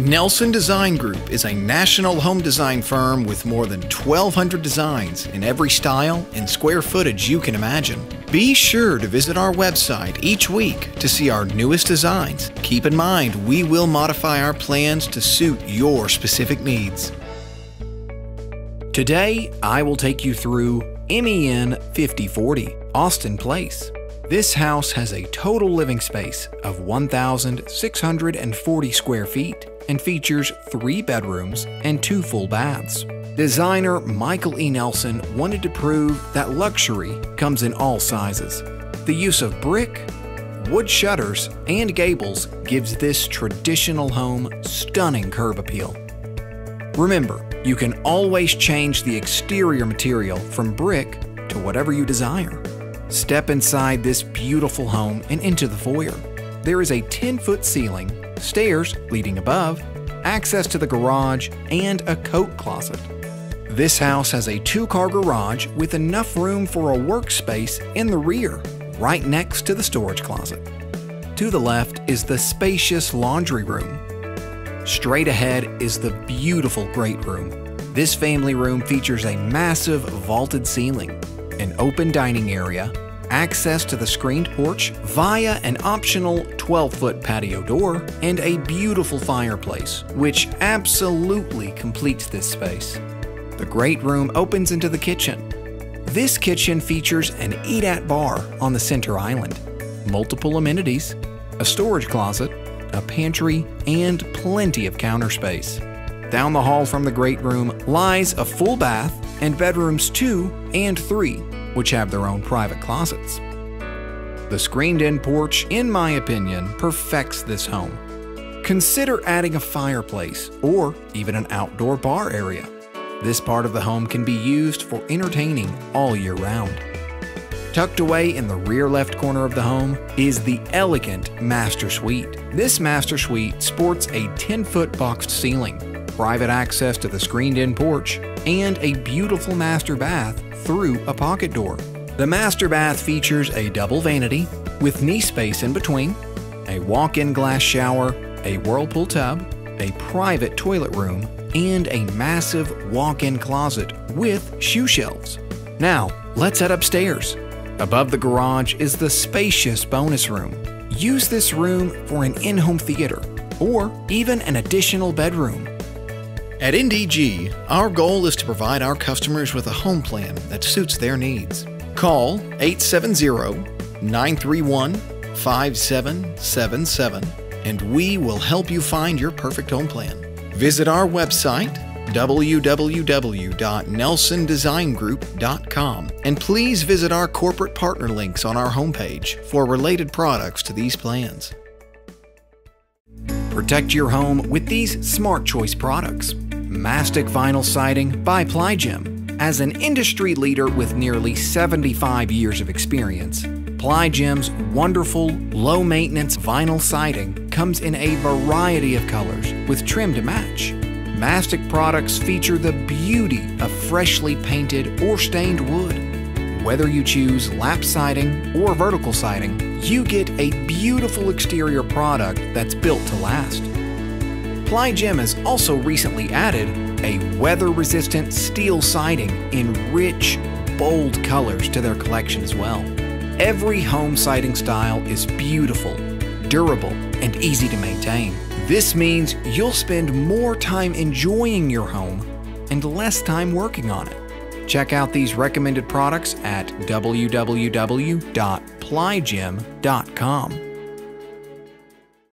Nelson Design Group is a national home design firm with more than 1,200 designs in every style and square footage you can imagine. Be sure to visit our website each week to see our newest designs. Keep in mind, we will modify our plans to suit your specific needs. Today, I will take you through MEN 5040, Austin Place. This house has a total living space of 1,640 square feet and features three bedrooms and two full baths. Designer Michael E. Nelson wanted to prove that luxury comes in all sizes. The use of brick, wood shutters, and gables gives this traditional home stunning curb appeal. Remember, you can always change the exterior material from brick to whatever you desire. Step inside this beautiful home and into the foyer. There is a 10 foot ceiling stairs leading above, access to the garage, and a coat closet. This house has a two car garage with enough room for a workspace in the rear, right next to the storage closet. To the left is the spacious laundry room. Straight ahead is the beautiful great room. This family room features a massive vaulted ceiling, an open dining area, access to the screened porch via an optional 12 foot patio door, and a beautiful fireplace, which absolutely completes this space. The great room opens into the kitchen. This kitchen features an eat at bar on the center island, multiple amenities, a storage closet, a pantry, and plenty of counter space. Down the hall from the great room lies a full bath and bedrooms 2 and 3 which have their own private closets. The screened in porch, in my opinion, perfects this home. Consider adding a fireplace or even an outdoor bar area. This part of the home can be used for entertaining all year round. Tucked away in the rear left corner of the home is the elegant master suite. This master suite sports a 10 foot boxed ceiling, private access to the screened in porch, and a beautiful master bath through a pocket door. The master bath features a double vanity with knee space in between, a walk in glass shower, a whirlpool tub, a private toilet room, and a massive walk in closet with shoe shelves. Now, let's head upstairs. Above the garage is the spacious bonus room. Use this room for an in home theater or even an additional bedroom. At NDG, our goal is to provide our customers with a home plan that suits their needs. Call 870 931 5777 and we will help you find your perfect home plan. Visit our website www.nelsondesigngroup.com and please visit our corporate partner links on our homepage for related products to these plans. Protect your home with these Smart Choice products. Mastic Vinyl Siding by Ply Gem. As an industry leader with nearly 75 years of experience, Ply Gem's wonderful, low maintenance vinyl siding comes in a variety of colors with trim to match. Mastic products feature the beauty of freshly painted or stained wood. Whether you choose lap siding or vertical siding, you get a beautiful exterior product that's built to last. Ply Gem has also recently added a weather-resistant steel siding in rich, bold colors to their collection as well. Every home siding style is beautiful, durable, and easy to maintain. This means you'll spend more time enjoying your home and less time working on it. Check out these recommended products at www.plygem.com.